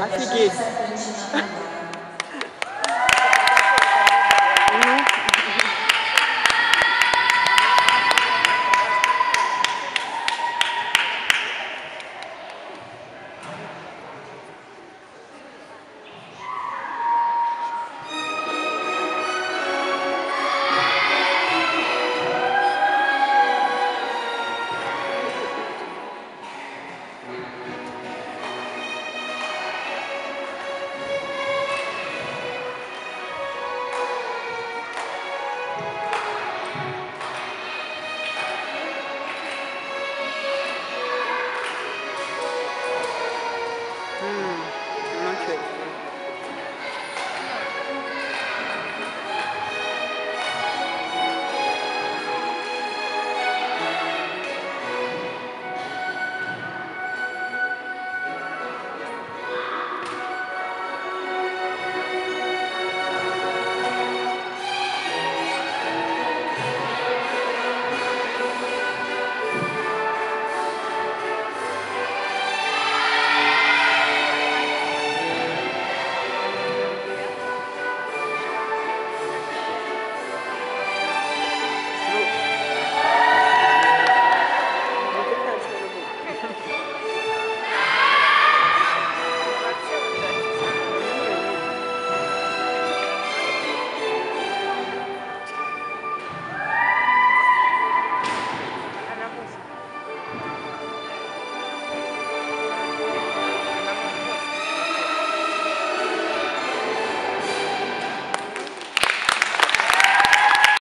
Aqui, Gui.